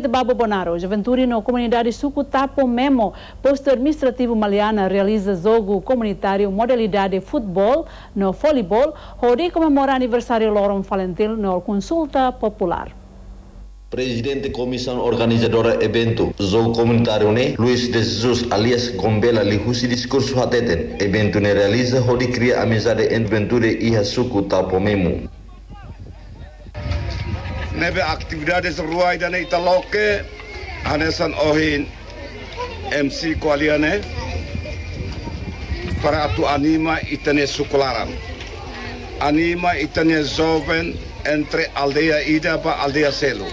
Babo Bonaro, Juventude na comunidade Suco Tapo Memo, posto administrativo Maliana realiza jogo comunitário modalidade futebol no voleibol, onde comemora aniversário Loron Valentil na consulta popular. Presidente Comissão Organizadora Evento Jogo Comunitário ne Luiz de Jesus alias Gombela lihusi discurso hateten evento ne realiza hodi cria amizade entre e Suco Tapo Memo nebe aktividades ruai dan italoke hanesan ohin MC kualiane. Para atu anima itane sukularan. Anima itane jovem entre aldeia ida pa aldeia selo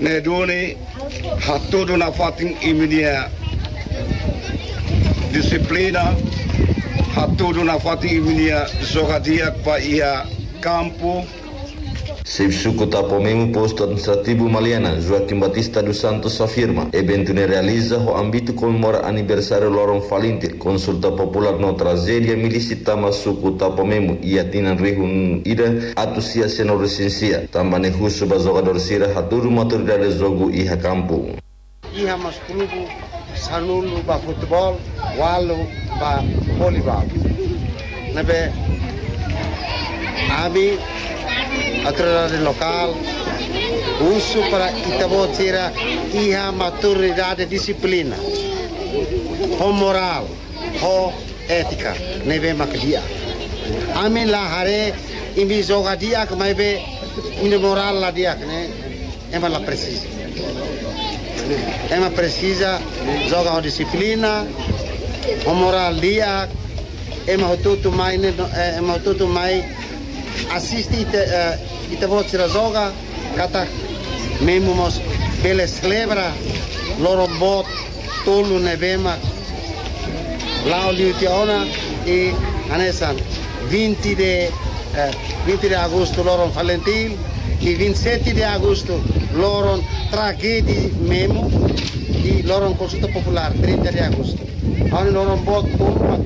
ne duni hatudu na fatin iminia. Disiplina hatudu na fatin iminia. Jogadia pa ia campo Sefsuco Tapomemo, posto administrativo Maliana, Joaquim Batista dos Santos afirma, evento ne realiza o âmbito comemora aniversário Loron Falinte, consulta popular no tragédia milicitama suco Tapomemo e atinan rihun ira atusia seno recensia, tambane husu ba jogador sira haturu maturidade jogo iha campo. Iha mas clube sanulu ba futebol, walu ba voleibol. Nabe Abi autoridade local, uso para Itabotira iha maturidade disciplina, ho moral, ho ética, neve makdia. Amin la hare zoga dia que mai be ine moral la dia ne? Ema la precisa. Ema precisa joga ho disciplina, ho moral dia, ema ho tutu mai ne ema ho tutu mai assiste uh, Και εγώ θα ήθελα να σα πω ότι η τούλου νεβέμα η πρώτη η Λίτια, η Ανέσαν, η 20η Αυγούστου, η Λίτια, η 27η Αυγούστου, η Λίτια, η Λίτια, η Λίτια, η Λίτια, η Λίτια, η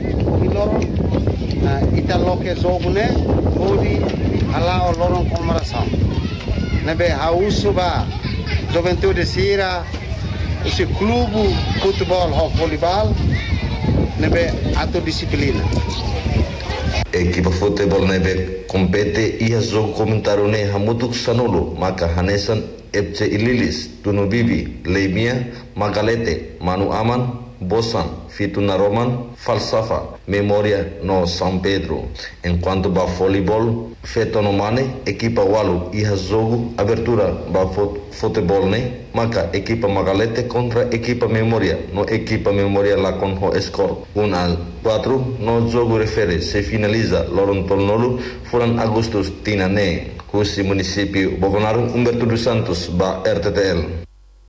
Λίτια, η Λίτια. Ita loke zogune odi ala o lorong komaração nebe hausu ba juventude sira esse clube futebol ho voleibol nebe ato disciplina equipa futebol nebe compete ia jogo comentário ne hamutuk sanulu maka hanesan FC Ililis, Tunubibi, Leimia, Magalete, Manu Aman, Bosan, Fituna Roman, Falsafa, Memória no São Pedro. Enquanto ba voleibol, feto no mane, equipa walu iha jogo, abertura ba futebol ne, maka equipa Magalete contra equipa Memória, no equipa Memória lá com o score 1 a 4, no jogo refere, se finaliza Lorontolnolu, furan Agustus Tinane, Cusi Município Bogonaro, Humberto dos Santos, ba RTTL.